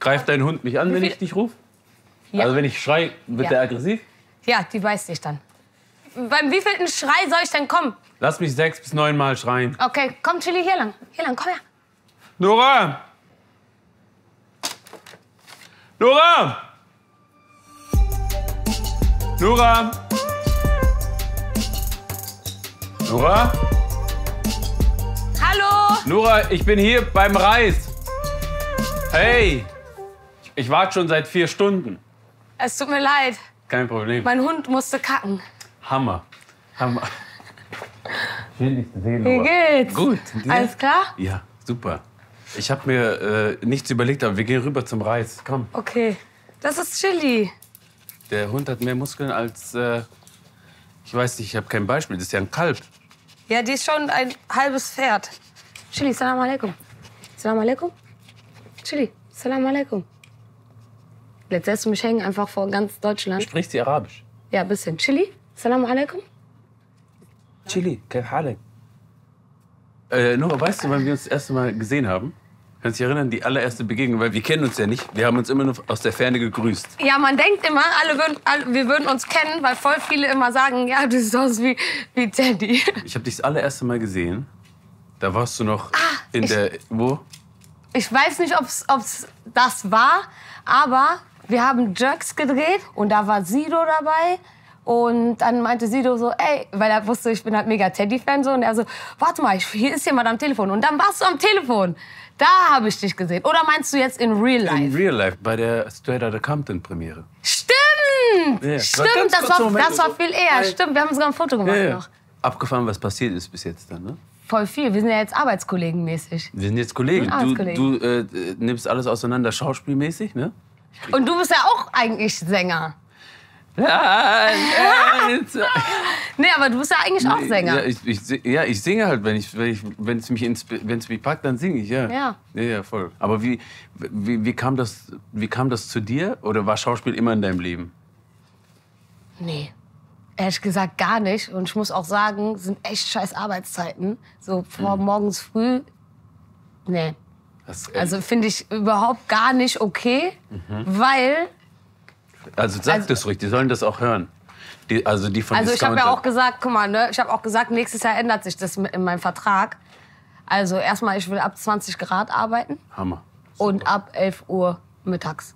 Greift dein Hund mich an, wenn ich dich rufe? Ja. Also wenn ich schrei, wird Ja. der aggressiv? Ja, die beißt dich dann. Beim wievielten Schrei soll ich denn kommen? Lass mich sechs bis neun Mal schreien. Okay, komm, Chili, hier lang. Hier lang, komm her. Nora! Nora! Nora! Nora? Hallo! Nora, ich bin hier beim Reis. Hey! Ich warte schon seit vier Stunden. Es tut mir leid. Kein Problem. Mein Hund musste kacken. Hammer. Hammer. Schön, dich zu sehen, Wie geht's? Gut. Alles klar? Ja, super. Ich habe mir äh, nichts überlegt, aber wir gehen rüber zum Reis. Komm. Okay. Das ist Chili. Der Hund hat mehr Muskeln als. Äh, ich weiß nicht, ich habe kein Beispiel. Das ist ja ein Kalb. Ja, die ist schon ein halbes Pferd. Chili, salam alaikum. Salam alaikum. Chili, salam alaikum. Jetzt lässt du mich hängen einfach vor ganz Deutschland. Spricht sie Arabisch? Ja, ein bisschen. Chili, salam alaikum. Chili, kein Halek. Äh, Nora, weißt du, wann wir uns das erste Mal gesehen haben? Kannst du dich erinnern, die allererste Begegnung? Weil wir kennen uns ja nicht. Wir haben uns immer nur aus der Ferne gegrüßt. Ja, man denkt immer, alle würden, alle, wir würden uns kennen, weil voll viele immer sagen, ja, du siehst aus wie, wie Teddy. Ich habe dich das allererste Mal gesehen. Da warst du noch in Ah, ich- der. Wo? Ich weiß nicht, ob es das war, aber wir haben Jerks gedreht und da war Sido dabei. Und dann meinte Sido so, ey, weil er wusste, ich bin halt mega Teddy-Fan so. Und er so, warte mal, hier ist jemand am Telefon. Und dann warst du am Telefon. Da habe ich dich gesehen. Oder meinst du jetzt in Real Life? In Real Life, bei der Straight Outta Compton Premiere. Stimmt! Ja, Stimmt, das war, das war viel eher. Stimmt, wir haben sogar ein Foto gemacht noch. Abgefahren, was passiert ist bis jetzt dann, ne? Voll viel. Wir sind ja jetzt Arbeitskollegen mäßig. Wir sind jetzt Kollegen. Sind Du, du äh, nimmst alles auseinander schauspielmäßig, ne? Und du bist ja auch eigentlich Sänger. Äh, Nee, aber du bist ja eigentlich auch Sänger. Ja, ich, ich, ja, ich singe halt, wenn wenn ich, wenn es mich, es mich packt, dann singe ich, ja. Ja. ja. Ja, voll. Aber wie, wie, wie, kam das, wie kam das zu dir? Oder war Schauspiel immer in deinem Leben? Nee. Ehrlich gesagt gar nicht. Und ich muss auch sagen, sind echt scheiß Arbeitszeiten. So vor Mhm. morgens früh. Nee. Äh, Also finde ich überhaupt gar nicht okay, Mhm. weil. also sag also- das ruhig, die sollen das auch hören. Die, also die von Also ich habe ja auch gesagt, guck mal, ne, ich habe auch gesagt, nächstes Jahr ändert sich das in meinem Vertrag. Also erstmal, ich will ab 20 Grad arbeiten Hammer. und ab 11 Uhr mittags.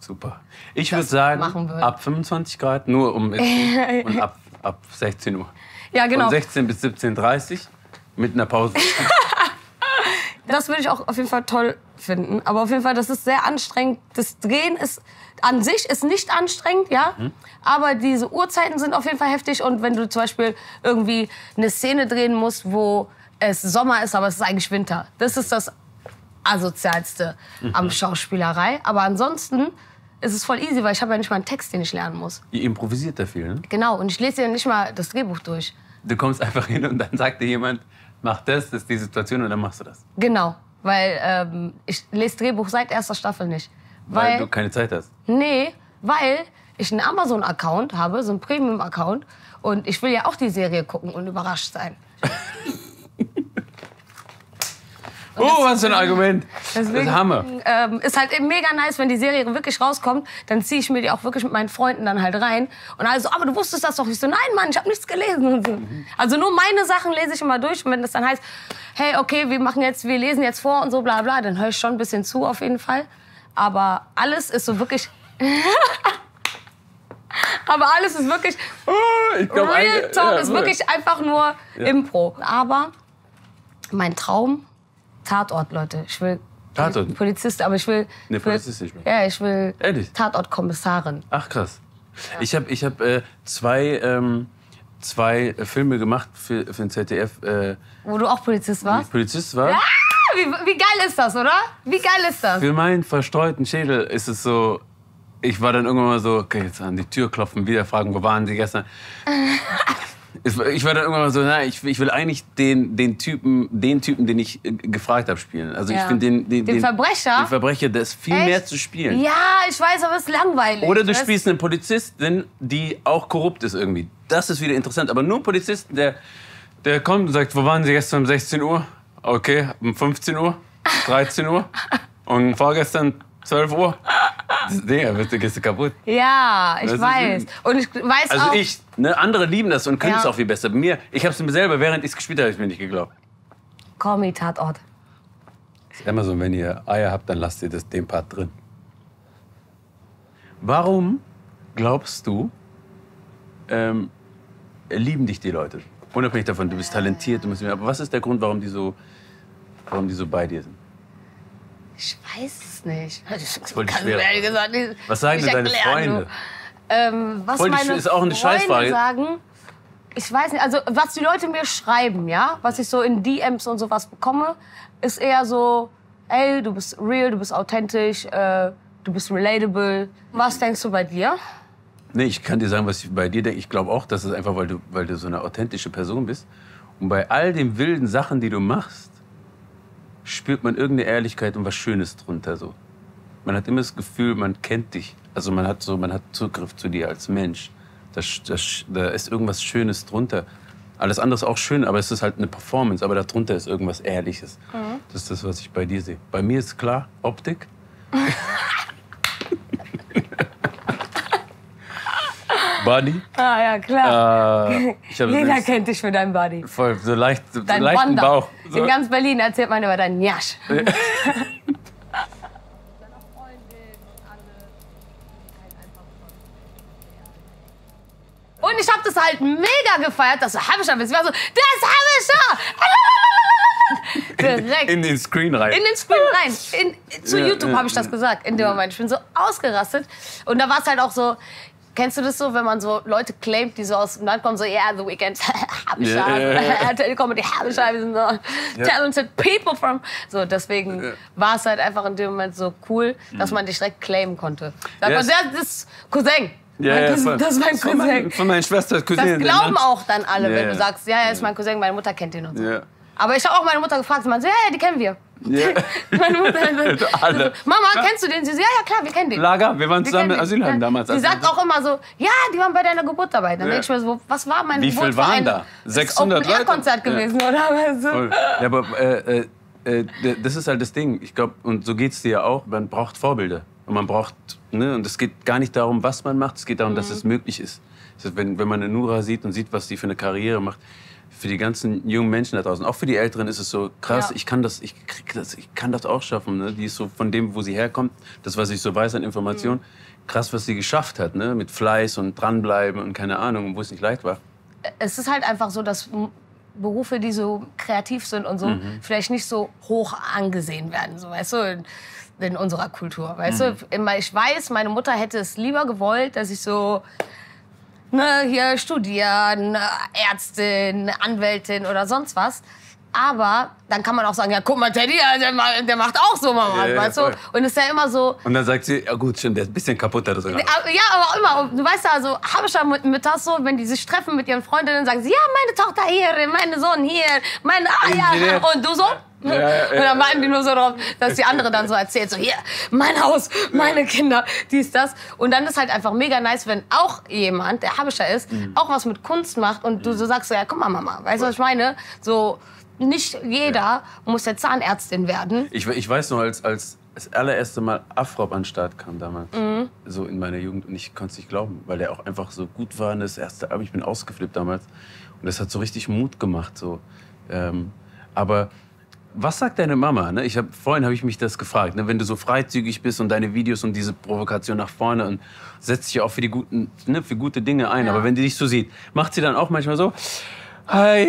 Super. Ich würde sagen, ab 25 Grad, nur um und ab, ab 16 Uhr. Ja, genau. Von 16 bis 17.30 Uhr mit einer Pause. Das würde ich auch auf jeden Fall toll finden. Aber auf jeden Fall, das ist sehr anstrengend. Das Drehen ist an sich ist nicht anstrengend, ja. Aber diese Uhrzeiten sind auf jeden Fall heftig. Und wenn du zum Beispiel irgendwie eine Szene drehen musst, wo es Sommer ist, aber es ist eigentlich Winter. Das ist das asozialste am Schauspielerei. Aber ansonsten ist es voll easy, weil ich habe ja nicht mal einen Text, den ich lernen muss. Ihr improvisiert da viel, ne? Genau. Und ich lese ja nicht mal das Drehbuch durch. Du kommst einfach hin und dann sagt dir jemand, mach das, das ist die Situation und dann machst du das. Genau. Weil ähm, ich lese Drehbuch seit erster Staffel nicht. Weil, du keine Zeit hast. Nee, weil ich einen Amazon-Account habe, so einen Premium-Account. Und ich will ja auch die Serie gucken und überrascht sein. Oh, was für ein Argument. Das ist Hammer. Ähm, ist halt eben mega nice, wenn die Serie wirklich rauskommt, dann ziehe ich mir die auch wirklich mit meinen Freunden dann halt rein. Und also, aber du wusstest das doch. Ich so, nein, Mann, ich habe nichts gelesen. Und so. Also nur meine Sachen lese ich immer durch. Und wenn das dann heißt, hey, okay, wir machen jetzt, wir lesen jetzt vor und so, bla bla, dann höre ich schon ein bisschen zu auf jeden Fall. Aber alles ist so wirklich. aber alles ist wirklich. Ich glaub, Real Talk ja, ist wirklich einfach nur Impro. Aber mein Traum, Tatort, Leute. Ich will Tatort? Polizist, aber ich will. Nee, Polizist nicht mehr. Ja, ich will Ehrlich? Tatortkommissarin. Ach krass. Ich habe ich hab, äh, zwei, ähm, zwei Filme gemacht für, für den ZDF. Äh, Wo du auch Polizist warst. Polizist war. Ah, wie, wie geil ist das, oder? Wie geil ist das? Für meinen verstreuten Schädel ist es so, ich war dann irgendwann mal so, okay, jetzt an die Tür klopfen, wieder fragen, wo waren Sie gestern? Ich war- ich dann irgendwann mal so, na, ich, will- ich will eigentlich den, den Typen, den Typen, den ich äh, gefragt habe, spielen. Also ich Ja. finde den, den, Den Verbrecher? Den Verbrecher, der ist viel Echt? mehr zu spielen. Ja, ich weiß, aber es ist langweilig. Oder du weißt? spielst eine Polizistin, die auch korrupt ist irgendwie. Das ist wieder interessant. Aber nur ein Polizist, der, der kommt und sagt, wo waren Sie gestern um 16 Uhr? Okay, um 15 Uhr, 13 Uhr. Und vorgestern 12 Uhr. Das Ding, du, gehst du kaputt. Ja, ich Das weiß. Und ich weiß Also auch. ich, ne, andere lieben das und können Ja. es auch viel besser. Mir, ich habe es mir selber, während ich es gespielt habe, hab ich mir nicht geglaubt. Me Tatort. Ist immer so, wenn ihr Eier habt, dann lasst ihr das, den Part drin. Warum glaubst du, ähm, lieben dich die Leute? Unabhängig davon, du bist talentiert, du bist, aber was ist der Grund, warum die so, warum die so bei dir sind? Ich weiß es nicht. Voll die schwere ehrlich gesagt nicht Was sagen denn deine erklären, Freunde? Ähm, was Voll meine ist auch eine Freunde Scheißfrage. sagen, ich weiß nicht, also was die Leute mir schreiben, ja, was ich so in DMs und sowas bekomme, ist eher so, ey, du bist real, du bist authentisch, äh, du bist relatable. Was denkst du bei dir? Nee, ich kann dir sagen, was ich bei dir denke. Ich glaube auch, dass es einfach, weil du, weil du so eine authentische Person bist. Und bei all den wilden Sachen, die du machst, spürt man irgendeine Ehrlichkeit und was Schönes drunter. So. Man hat immer das Gefühl, man kennt dich. Also man hat so, man hat Zugriff zu dir als Mensch. Das, das, da ist irgendwas Schönes drunter. Alles andere ist auch schön, aber es ist halt eine Performance. Aber darunter ist irgendwas Ehrliches. Das ist das, was ich bei dir sehe. Bei mir ist klar, Optik. Body. Ah ja, klar. Äh, Jeder kennt dich für deinen Body. voll so leicht, so Dein leichten Wander. Bauch. So. In ganz Berlin erzählt man über deinen Jasch. Und ich habe das halt mega gefeiert, dass du Habischer bist. Ich war so, der ist Habischer! Direkt. In den Screen rein. In den Screen rein. In, zu Ja, YouTube ja, habe ich das gesagt in dem Moment. Ich bin so ausgerastet. Und da war es halt auch so, kennst du das so, wenn man so Leute claimt, die so aus dem Land kommen, so, yeah, The Weeknd, Habischer, Ja, ja, ja. RTL Comedy, Habischer, wir sind so talented people from... So, deswegen war es halt einfach in dem Moment so cool, dass man dich direkt claimen konnte. Sagt Ja, man, es- der das ist Cousin. Ja, mein Cousin das ist mein Von mein- Cousin. Von meiner Schwester, Cousin. Das glauben auch dann alle, wenn du sagst, ja, er ist mein Cousin, meine Mutter kennt ihn und so. Aber ich habe auch meine Mutter gefragt, sie meinte, ja, die kennen wir. Ja. Meine Mutter so, Alle. Mama, Ja. kennst du den? Sie so, ja, ja, klar, wir kennen den. Lager, wir waren Wir zusammen im den. Asylheim Ja. damals. Sie sagt auch immer so, ja, die waren bei deiner Geburt dabei. Dann Ja. denke ich mir so, was war mein Wie viel Geburt für waren ein- da? Das 600 ist ein Konzert Leute? gewesen, oder? Aber so. Voll. Ja, aber äh, äh, äh, das ist halt das Ding. Ich glaube, und so geht's dir ja auch. Man braucht Vorbilder. Und man braucht, ne, und es geht gar nicht darum, was man macht. Es geht darum, dass Mhm. es möglich ist. Das heißt, wenn, wenn man eine Nura sieht und sieht, was die für eine Karriere macht, für die ganzen jungen Menschen da draußen, auch für die Älteren ist es so krass. Ja. Ich kann das, ich krieg das, ich kann das auch schaffen. Ne? Die ist so von dem, wo sie herkommt, das, was ich so weiß an Informationen, Mhm. krass, was sie geschafft hat, ne? Mit Fleiß und dranbleiben und keine Ahnung, wo es nicht leicht war. Es ist halt einfach so, dass Berufe, die so kreativ sind und so, Mhm. vielleicht nicht so hoch angesehen werden, so, weißt du, in, in unserer Kultur, weißt Mhm. du. Ich weiß, meine Mutter hätte es lieber gewollt, dass ich so ne, hier studieren, äh, Ärztin, Anwältin oder sonst was. Aber dann kann man auch sagen, ja, guck mal, Teddy, ja, der, der macht auch so mal ja, weißt du? Und es ist ja immer so, Und dann sagt sie, ja gut, stimmt, der ist ein bisschen kaputter sogar. aber- ja, aber immer, du weißt ja, also Habischer mit Mütters so, wenn die sich treffen mit ihren Freundinnen, sagen sie, ja, meine Tochter hier, mein Sohn hier, mein, ah ja, und du so? Ja, ja, ja. Und dann warten die nur so drauf, dass die andere dann so erzählt, so hier, mein Haus, meine Kinder, dies, das. Und dann ist halt einfach mega nice, wenn auch jemand, der Habischer ist, Mhm. auch was mit Kunst macht und du so sagst, so, ja, guck mal, Mama, weißt du, was ich meine? So, nicht jeder muss der Zahnärztin werden. Ich, ich weiß noch, als, als das allererste Mal Afrop an den Start kam damals, so in meiner Jugend, und ich konnte es nicht glauben, weil der auch einfach so gut war. Und das erste Album, ich bin ausgeflippt damals. Und das hat so richtig Mut gemacht. So. Ähm, aber was sagt deine Mama? Ne? Ich hab, vorhin habe ich mich das gefragt. Ne? Wenn du so freizügig bist und deine Videos und diese Provokation nach vorne und setzt dich auch für die guten, ne, für gute Dinge ein. Ja. Aber wenn die dich so sieht, macht sie dann auch manchmal so. Hi.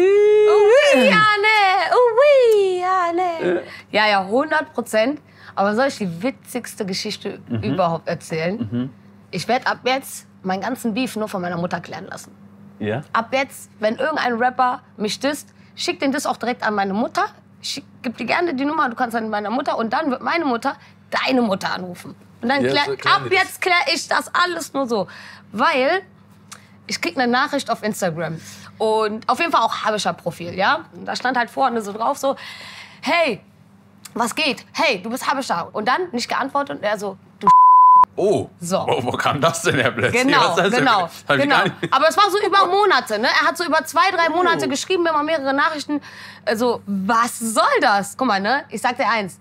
Ja, ne, ui, ja, ne. Ja, ja, 100 Prozent. Aber soll ich die witzigste Geschichte überhaupt erzählen? Ich werde ab jetzt meinen ganzen Beef nur von meiner Mutter klären lassen. Ja? Ab jetzt, wenn irgendein Rapper mich disst, schick den Diss auch direkt an meine Mutter. Schick, gib dir gerne die Nummer, du kannst an meiner Mutter und dann wird meine Mutter deine Mutter anrufen. Und dann Ja, klär, so ab jetzt kläre ich das alles nur so. Weil ich krieg eine Nachricht auf Instagram und auf jeden Fall auch Habischer Profil, ja? Und da stand halt vorne so drauf so, hey, was geht? Hey, du bist Habischer. Und dann nicht geantwortet und er so, Oh, So. Wo, wo kam das denn her plötzlich? Genau, genau, genau. Aber es war so über Monate. Ne? Er hat so über zwei, drei Monate Oh. geschrieben, mir mal mehrere Nachrichten. Also, was soll das? Guck mal, ne? ich sag dir eins.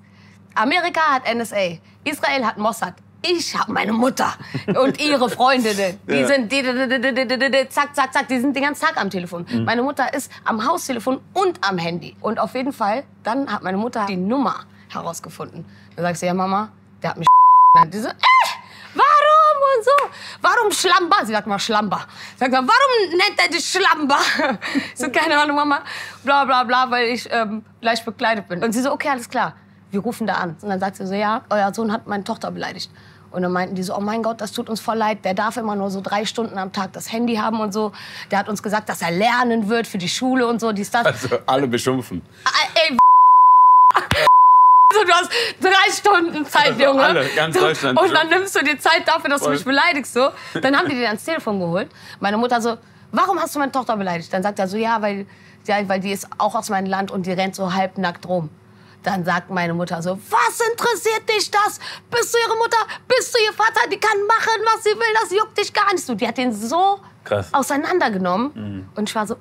Amerika hat NSA. Israel hat Mossad. Ich habe meine Mutter und ihre Freundinnen. Die Ja. sind die, die, die, die, die, die, die, zack, zack, zack. Die sind den ganzen Tag am Telefon. Meine Mutter ist am Haustelefon und am Handy. Und auf jeden Fall, dann hat meine Mutter die Nummer herausgefunden. Dann sagt sie, ja Mama, der hat mich. Die so, äh, warum und so? Warum Schlamper? Sie sagt mal Schlamper. Sagt er, warum nennt er dich Schlamper? so, keine Ahnung, Mama. Bla, bla, bla, weil ich ähm, leicht bekleidet bin. Und sie so, okay, alles klar. Wir rufen da an. Und dann sagt sie so, ja, euer Sohn hat meine Tochter beleidigt. Und dann meinten die so, oh mein Gott, das tut uns voll leid. Der darf immer nur so drei Stunden am Tag das Handy haben und so. Der hat uns gesagt, dass er lernen wird für die Schule und so, dies, das. Also alle beschimpfen. Ey, so, du hast drei Stunden Zeit, Also Junge. alle, ganz Deutschland. Und dann nimmst du dir Zeit dafür, dass Voll. du mich beleidigst. So. Dann haben die den ans Telefon geholt. Meine Mutter so, warum hast du meine Tochter beleidigt? Dann sagt er so, ja, weil, ja, weil die ist auch aus meinem Land und die rennt so halbnackt rum. Dann sagt meine Mutter so, was interessiert dich das? Bist du ihre Mutter? Bist du ihr Vater? Die kann machen, was sie will. Das juckt dich gar nicht. So, die hat den so Krass. auseinandergenommen. Und ich war so,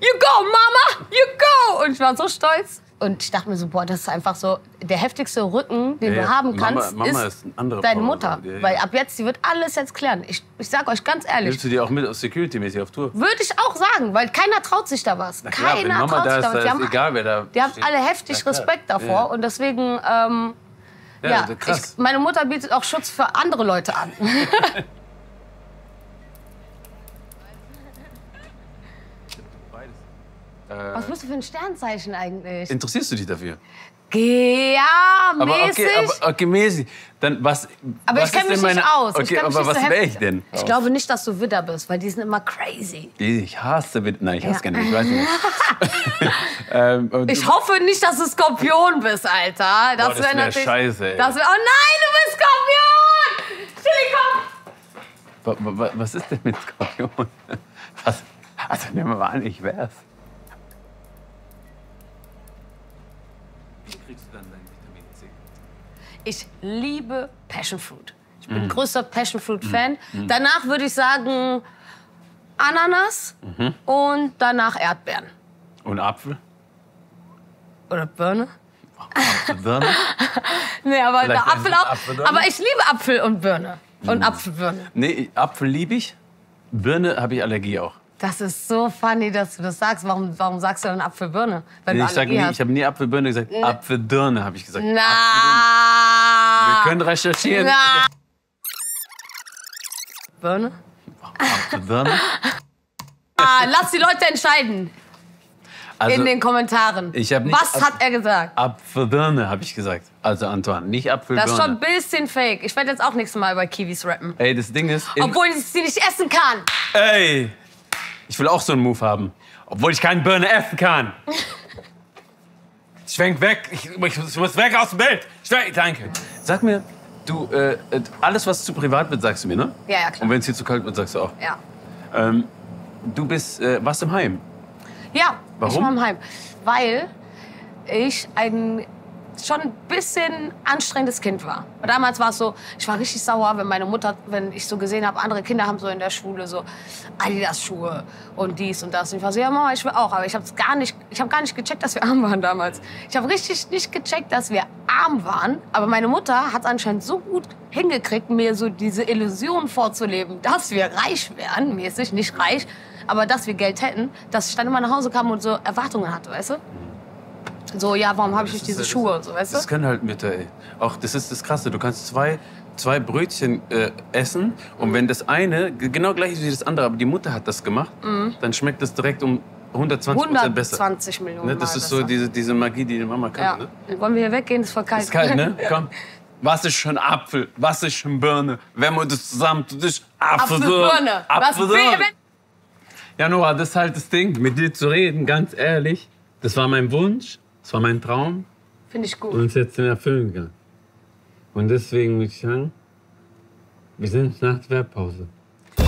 You go, Mama, you go! Und ich war so stolz. Und ich dachte mir so, boah, das ist einfach so der heftigste Rücken, den Ja, du haben Mama- kannst, Mama ist, ist andere deine. Mutter. Ja, ja. Weil ab jetzt, die wird alles jetzt klären. Ich, ich sag euch ganz ehrlich, Nimmst du die auch mit aus Security-mäßig auf Tour? würde ich auch sagen, weil keiner traut sich da was. Na klar, keiner Mama traut da sich ist, da was. Die ist haben, egal, wer da die haben alle heftig. Respekt davor. Und deswegen, ähm, Ja, ich, meine Mutter bietet auch Schutz für andere Leute an. Was bist du für ein Sternzeichen eigentlich? Interessierst du dich dafür? Ja, Aber mäßig. okay, aber, okay, mäßig. Dann was? Aber was ich kenne mich denn nicht meine, aus. Okay, aber was so wäre ich denn? Ich glaube nicht, dass du Widder bist, weil die sind immer crazy. Ich hasse Wind. Nein, ich hasse Ja. gar nicht. Ich weiß nicht. ähm, Ich hoffe nicht, dass du Skorpion bist, Alter. Das Boah, das wäre wär natürlich. scheiße, wär, oh nein, du bist Skorpion! Chili, komm! Wa- wa- Was ist denn mit Skorpion? Was? Also nehmen wir mal an, ich wär's. Kriegst du dann dein Vitamin C? Ich liebe Passion Fruit. Ich Mhm. bin größter Passion Fruit Fan. Danach würde ich sagen Ananas Mhm. und danach Erdbeeren. Und Apfel? Oder Birne? Apfelbirne? Nee, aber Apfel auch. Apfelbirne? Aber ich liebe Apfel und Birne. Und Mhm. Apfelbirne. nee, Apfel liebe ich. Birne habe ich Allergie auch. Das ist so funny, dass du das sagst. Warum, warum sagst du dann Apfelbirne? Wenn Nee, ich sag Allergie nie, hast? ich habe nie Apfelbirne gesagt. Apfelbirne habe ich gesagt. Na. Wir können recherchieren. Na. Birne? Apfelbirne? Ah, lass die Leute entscheiden Also, in den Kommentaren. Was hat er gesagt? Apfelbirne habe ich gesagt. Also Antoine, nicht Apfelbirne. Das ist schon ein bisschen fake. Ich werde jetzt auch nächstes Mal über Kiwis rappen. Ey, das Ding ist... Obwohl ich sie nicht essen kann. Ey, ich will auch so einen Move haben. Obwohl ich keine Birne essen kann. Schwenk weg. Ich, ich, muss- ich muss weg aus dem Bild. Schwenk, danke. Sag mir, du, äh, äh, alles, was zu privat wird, sagst du mir, ne? Ja, ja, klar. Und wenn es hier zu kalt wird, sagst du auch. Ja. Ähm, du bist, äh, warst im Heim. Ja, Warum? ich war im Heim. Weil ich ein schon ein bisschen anstrengendes Kind war. Damals war es so, ich war richtig sauer, wenn meine Mutter, wenn ich so gesehen habe, andere Kinder haben so in der Schule so Adidas-Schuhe und dies und das. Und ich war so, ja Mama, ich will auch. Aber ich habe gar nicht, gar nicht gecheckt, dass wir arm waren damals. Ich habe richtig nicht gecheckt, dass wir arm waren. Aber meine Mutter hat anscheinend so gut hingekriegt, mir so diese Illusion vorzuleben, dass wir reich wären, mäßig, nicht reich, aber dass wir Geld hätten, dass ich dann immer nach Hause kam und so Erwartungen hatte, weißt du? So, ja, warum habe ich nicht diese Das ist- Schuhe und so, weißt Das du? können halt Mütter, ey. Auch das ist das Krasse. Du kannst zwei, zwei Brötchen äh, essen und wenn das eine genau gleich ist wie das andere, aber die Mutter hat das gemacht, dann schmeckt das direkt um 120 Prozent besser. 120 Millionen Ne? Das Mal ist so besser. diese, diese Magie, die die Mama kann. Ja. Ne? Wollen wir hier weggehen? Ist voll kalt. Ist kalt, ne? Komm. Was ist schon Apfel? Was ist schon Birne? Wenn wir das zusammen tun, das ist Apfelbirne. Apfelbirne. Ja, Nora, das ist halt das Ding. Mit dir zu reden, ganz ehrlich. Das war mein Wunsch, das war mein Traum Finde ich gut. und ist jetzt in Erfüllung gegangen. Und deswegen würde ich sagen, wir sind nach der Werbpause.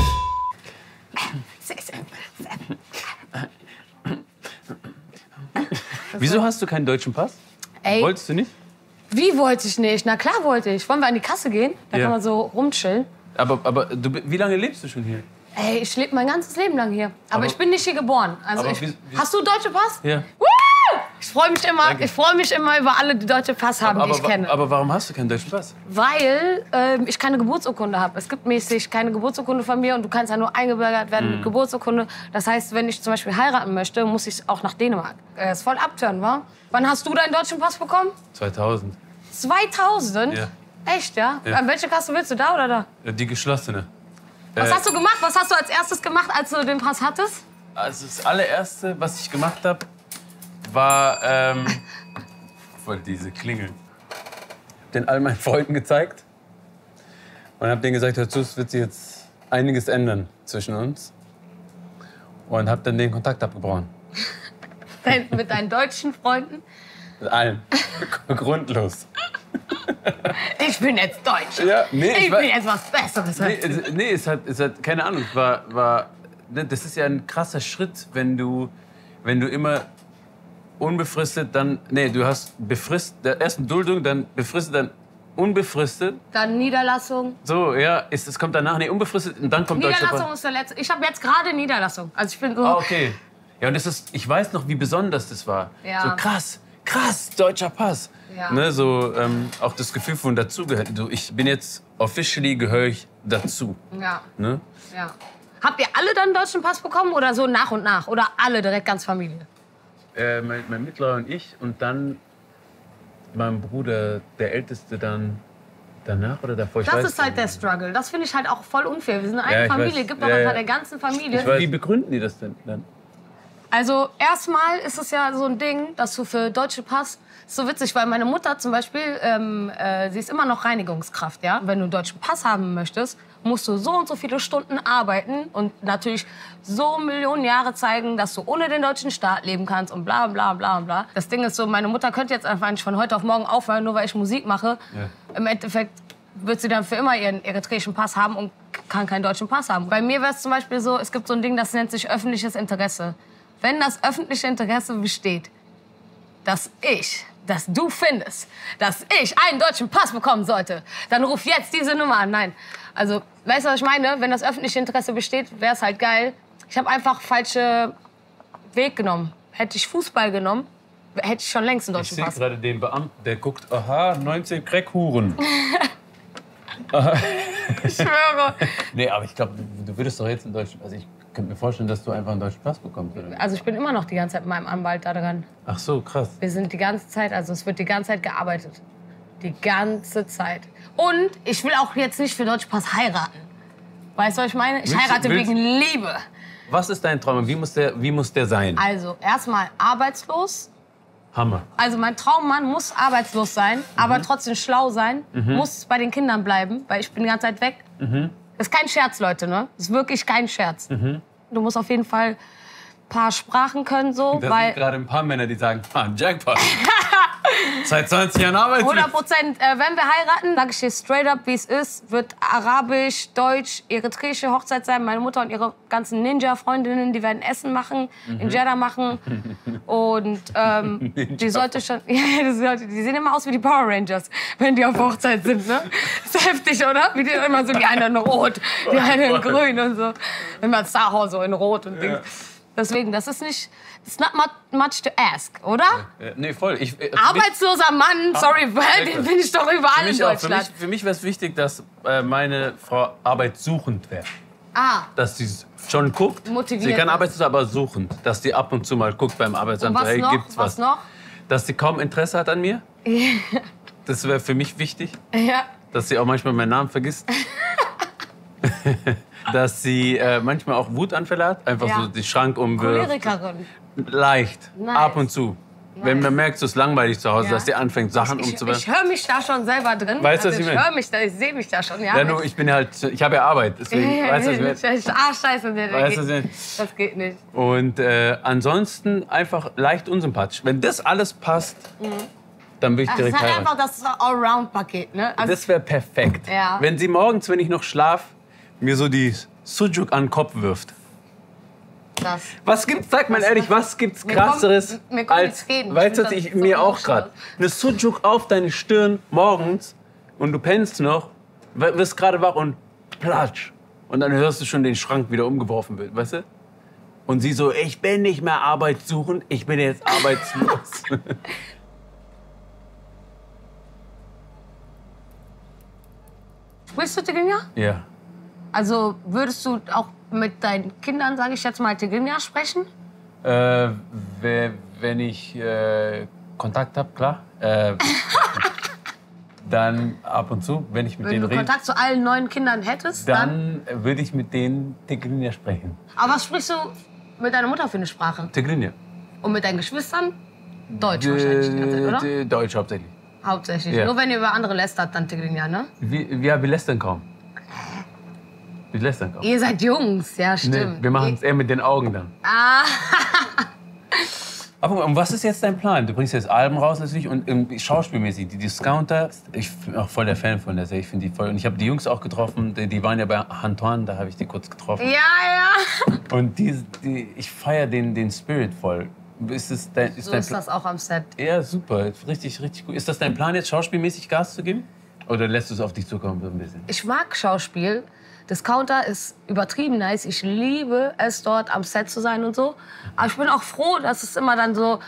Wieso hast du keinen deutschen Pass? Ey, Wolltest du nicht? wie wollte ich nicht? Na klar wollte ich. Wollen wir an die Kasse gehen? Da Ja. kann man so rumchillen. Aber, aber du, wie lange lebst du schon hier? Ey, ich lebe mein ganzes Leben lang hier. Aber, Aber- ich bin nicht hier geboren. Also ich, wie- wie- hast du deutsche Pass? Ja. Woo! Ich freue mich immer, Danke. ich freue mich immer über alle, die deutsche Pass haben, aber, die ich kenne. aber warum hast du keinen deutschen Pass? Weil ähm, ich keine Geburtsurkunde habe. Es gibt mäßig keine Geburtsurkunde von mir und du kannst ja nur eingebürgert werden Mhm. mit Geburtsurkunde. Das heißt, wenn ich zum Beispiel heiraten möchte, muss ich auch nach Dänemark. Äh, ist voll abtören, wa? Wann hast du deinen deutschen Pass bekommen? 2000. 2000? Ja. Echt, ja? Ja. An welche Kasse willst du, da oder da? Ja, Die geschlossene. Was Äh, hast du gemacht? Was hast du als erstes gemacht, als du den Pass hattest? Also das allererste, was ich gemacht habe, war ähm, voll diese Klingel. Hab den all meinen Freunden gezeigt und habe denen gesagt, hör zu, es wird sich jetzt einiges ändern zwischen uns. Und habe dann den Kontakt abgebrochen. Dein, mit deinen deutschen Freunden? Mit allen. Grundlos. Ich bin jetzt Deutsch. Ja, nee, ich ich war- bin jetzt was Besseres. Nee, es, nee es, hat, es hat, keine Ahnung, war, war, ne, das ist ja ein krasser Schritt, wenn du, wenn du immer unbefristet, dann, nee, du hast befristet, erst Duldung, dann befristet, dann unbefristet. Dann Niederlassung. So, ja, ist, es kommt danach, nee, unbefristet und dann kommt Niederlassung ist der letzte. Ich habe jetzt gerade Niederlassung. Also ich bin so. Ah, okay. Ja, und das ist, ich weiß noch, wie besonders das war. Ja. So krass, krass, deutscher Pass. Ja. Ne, so ähm, auch das Gefühl von dazugehört. So, ich bin jetzt officially gehöre ich dazu. Ja, Ne? ja. Habt ihr alle dann einen deutschen Pass bekommen oder so nach und nach? Oder alle direkt ganz Familie? Äh, mein, mein Mittlerer und ich und dann mein Bruder, der Älteste, dann danach oder davor. Ich Das weiß ist halt der. Struggle. Das finde ich halt auch voll unfair. Wir sind eine Ja, Familie. weiß. Gibt doch Ja, ja. der ganzen Familie. Wie begründen die das denn dann? Also erstmal ist es ja so ein Ding, dass du für deutsche Pass ist so witzig, weil meine Mutter zum Beispiel, ähm, äh, sie ist immer noch Reinigungskraft, ja. Wenn du einen deutschen Pass haben möchtest, musst du so und so viele Stunden arbeiten und natürlich so Millionen Jahre zeigen, dass du ohne den deutschen Staat leben kannst und bla bla bla bla. Das Ding ist so, meine Mutter könnte jetzt einfach nicht von heute auf morgen aufhören, nur weil ich Musik mache. Ja. Im Endeffekt wird sie dann für immer ihren eritreischen Pass haben und kann keinen deutschen Pass haben. Bei mir wäre es zum Beispiel so, es gibt so ein Ding, das nennt sich öffentliches Interesse. Wenn das öffentliche Interesse besteht, dass ich, dass du findest, dass ich einen deutschen Pass bekommen sollte, dann ruf jetzt diese Nummer an. Nein. Also, weißt du, was ich meine? Wenn das öffentliche Interesse besteht, wäre es halt geil. Ich habe einfach falsche Weg genommen. Hätte ich Fußball genommen, hätte ich schon längst einen Ich deutschen sehe Pass. gerade den Beamten, der guckt, aha, 19 Crackhuren. Ich schwöre. nee, aber ich glaube, du, würdest doch jetzt in Deutschland, also ich könnte mir vorstellen, dass du einfach einen deutschen Pass bekommst. Oder? Also ich bin immer noch die ganze Zeit mit meinem Anwalt da dran. Ach so, krass. Wir sind die ganze Zeit, also es wird die ganze Zeit gearbeitet. Die ganze Zeit. Und ich will auch jetzt nicht für Deutschen Pass heiraten. Weißt du, was ich meine? Ich Willst heirate willst- wegen Liebe. Was ist dein Traum? und Wie muss der, wie muss der sein? Also erstmal arbeitslos. Hammer. Also mein Traummann muss arbeitslos sein, aber trotzdem schlau sein. Muss bei den Kindern bleiben, weil ich bin die ganze Zeit weg. Das ist kein Scherz, Leute, ne? Das ist wirklich kein Scherz. Du musst auf jeden Fall ein paar Sprachen können, so, Da weil sind gerade ein paar Männer, die sagen, ah, Jackpot. Seit 20 Jahren arbeiten 100 Prozent. Äh, wenn wir heiraten, sage ich dir straight up, wie es ist, wird Arabisch, Deutsch, eritreische Hochzeit sein. Meine Mutter und ihre ganzen Ninja-Freundinnen, die werden Essen machen, in Jeddah machen. Und ähm, die sollte schon, ja, das sollte, die sehen immer aus wie die Power Rangers, wenn die auf Hochzeit sind, ne? ist heftig, oder? Wie die immer so, die eine in Rot, die eine in Grün und so. Immer Wars so in Rot und Dings. Deswegen, das ist nicht, it's not mu- much to ask, oder? Äh, nee, voll. Ich, äh, Arbeitsloser Mann, sorry, weil den bin ich doch überall in mich, auch, für Deutschland. mich, für mich wäre es wichtig, dass äh, meine Frau arbeitssuchend wäre. Ah, Dass sie schon guckt. Motiviert Sie kann arbeitslos, aber suchend. Dass die ab und zu mal guckt beim Arbeitsamt. was hey, noch? gibt's was was? noch? Dass sie kaum Interesse hat an mir. Das wäre für mich wichtig. Ja. Dass sie auch manchmal meinen Namen vergisst. dass sie äh, manchmal auch Wutanfälle hat. Einfach Ja. so den Schrank umwirft. Cholerikerin. Leicht. Nice. Ab und zu. Wenn man merkt, es ist langweilig zu Hause, Ja. dass die anfängt, Sachen Ich, umzuwerfen. ich höre mich da schon selber drin. Weißt du, was also ich ich meine? höre mich da, ich sehe mich da schon. Ja, Ja, nur ich bin ja halt, ich habe ja Arbeit, deswegen, weißt du, was ich meine? Ah, scheiße, nee, nee, Weißt du, was geht, ich meine? das geht nicht. Und äh, ansonsten einfach leicht unsympathisch. Wenn das alles passt, dann will ich Das ist direkt halt heiraten. einfach das Allround-Paket, ne? Also, Das wäre perfekt. Ja. Wenn sie morgens, wenn ich noch schlaf, mir so die Sujuk an den Kopf wirft. das. Was gibt's, sag mal Was- ehrlich, was gibt's Mir kommt- krasseres mir kommt als, reden. Weißt du, was ich so mir auch gerade, eine Sujuk auf deine Stirn morgens und du pennst noch, wirst gerade wach und platsch. Und dann hörst du schon den Schrank wieder umgeworfen wird, weißt du? Und sie so, ich bin nicht mehr arbeitssuchend, ich bin jetzt arbeitslos. Sprichst du Tigrinya? ja. Also würdest du auch mit deinen Kindern, sage ich jetzt mal, Tigrinya sprechen? Äh, wenn ich äh, Kontakt habe, klar. Äh, dann ab und zu, wenn ich mit Wenn denen du rede, Kontakt zu allen neuen Kindern hättest, dann. dann würde ich mit denen Tigrinya sprechen. Aber was sprichst du mit deiner Mutter für eine Sprache? Tigrinya. Und mit deinen Geschwistern? Deutsch wahrscheinlich, die ganze Zeit, oder? D- Deutsch hauptsächlich. Hauptsächlich. Ja. Nur wenn ihr über andere lästert, dann Tigrinya, ne? Wir, wir, wir lästern kaum. Wir lästern kaum. Ihr seid Jungs, ja, Nee, stimmt. wir machen es eher mit den Augen dann. Ah, Aber und was ist jetzt dein Plan? Du bringst jetzt Alben raus natürlich und ähm, schauspielmäßig, die Discounter, ich bin auch voll der Fan von der Serie, ich finde die voll. Und ich habe die Jungs auch getroffen, die, die waren ja bei Antoine, da habe ich die kurz getroffen. ja, ja. Und die, die, ich feiere den, den Spirit voll. Ist es dein, ist So dein ist das auch am Set. Ja, super, richtig, richtig gut. Ist das dein Plan jetzt, schauspielmäßig Gas zu geben? Oder lässt du es auf dich zukommen so ein bisschen? Ich mag Schauspiel. Discounter ist übertrieben nice. Ich liebe es, dort am Set zu sein und so. Aber ich bin auch froh, dass es immer dann so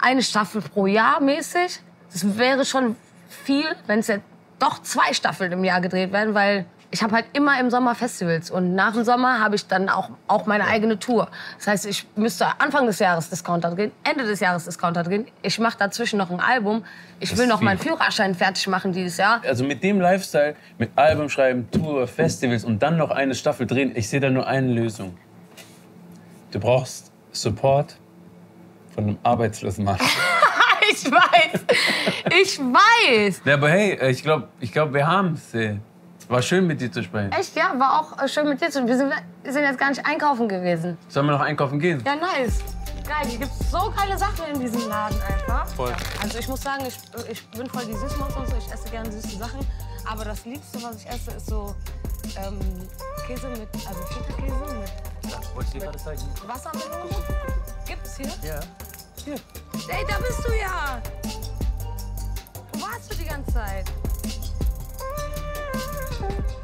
eine Staffel pro Jahr mäßig. Das wäre schon viel, wenn es jetzt doch zwei Staffeln im Jahr gedreht werden, weil ich habe halt immer im Sommer Festivals und nach dem Sommer habe ich dann auch, auch meine eigene Tour. Das heißt, ich müsste Anfang des Jahres Discounter drehen, Ende des Jahres Discounter drehen. Ich mache dazwischen noch ein Album. Ich Das will noch viel. meinen Führerschein fertig machen dieses Jahr. Also mit dem Lifestyle, mit Album schreiben, Tour, Festivals und dann noch eine Staffel drehen, ich sehe da nur eine Lösung. Du brauchst Support von einem arbeitslosen Mann. Ich weiß. Ich weiß. Ja, aber hey, äh, ich glaube, ich glaub, wir haben es. War schön mit dir zu sprechen. Echt, ja, war auch äh, schön mit dir zu tun. Wir sind, wir sind jetzt gar nicht einkaufen gewesen. Sollen wir noch einkaufen gehen? Ja, nice. Geil, hier gibt's so geile Sachen in diesem Laden einfach. Voll. Also ich muss sagen, ich, ich bin voll die Süßmaus und so. Ich esse gerne süße Sachen. Aber das Liebste, was ich esse, ist so ähm, Käse mit, also Feta-Käse mit Wollte ich dir gerade zeigen? Wassermelone. Gibt's hier? Ja. Hier. Ey, da bist du ja. Wo warst du die ganze Zeit? Thank you.